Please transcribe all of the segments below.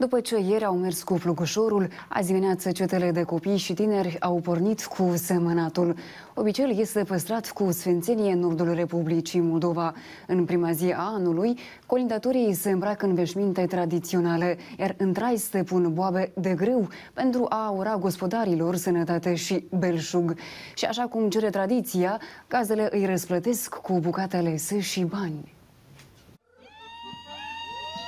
După ce ieri au mers cu plugușorul, azi dimineață cetele de copii și tineri au pornit cu semănatul. Obiceiul este păstrat cu sfințenie în nordul Republicii Moldova. În prima zi a anului, colindatorii se îmbracă în veșminte tradiționale, iar în traiș se pun boabe de grâu pentru a ura gospodarilor sănătate și belșug. Și așa cum cere tradiția, gazele îi răsplătesc cu bucate alese și bani.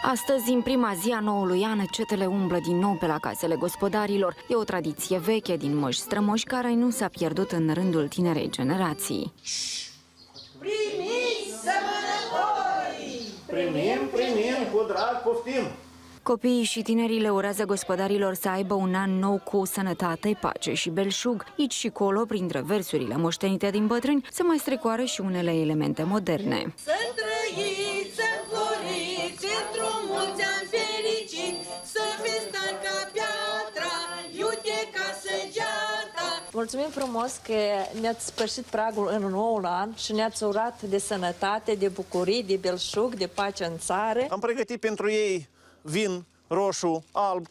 Astăzi, în prima zi a noului an, cetele umblă din nou pe la casele gospodarilor. E o tradiție veche din moși strămoși care nu s-a pierdut în rândul tinerei generații. Primiți sămănători! Primim, primim, cu drag, poftim! Copiii și tinerii le urează gospodarilor să aibă un an nou cu sănătate, pace și belșug. Aici și colo, printre versurile moștenite din bătrâni, se mai strecoară și unele elemente moderne. Să trăiți, Mulțumim frumos că ne-ați spășit pragul în noul an și ne-ați urat de sănătate, de bucurii, de belșug, de pace în țară. Am pregătit pentru ei vin roșu, alb,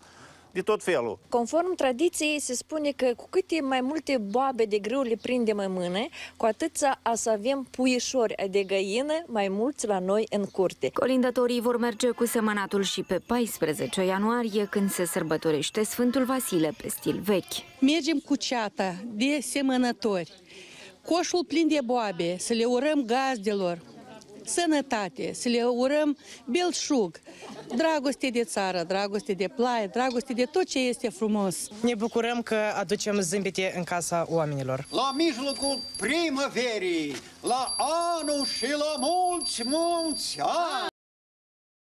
de tot felul. Conform tradiției, se spune că cu câte mai multe boabe de grâu le prindem în mână, cu atât a să avem puișori de găină mai mulți la noi în curte. Colindătorii vor merge cu semănatul și pe 14 ianuarie, când se sărbătorește Sfântul Vasile pe stil vechi. Mergem cu ceata de semănători, coșul plin de boabe, să le urăm gazdelor, sănătate, să le urăm belșug, dragoste de țară, dragoste de plaie, dragoste de tot ce este frumos. Ne bucurăm că aducem zâmbete în casa oamenilor. La mijlocul primăverii, la anul și la mulți, mulți ani!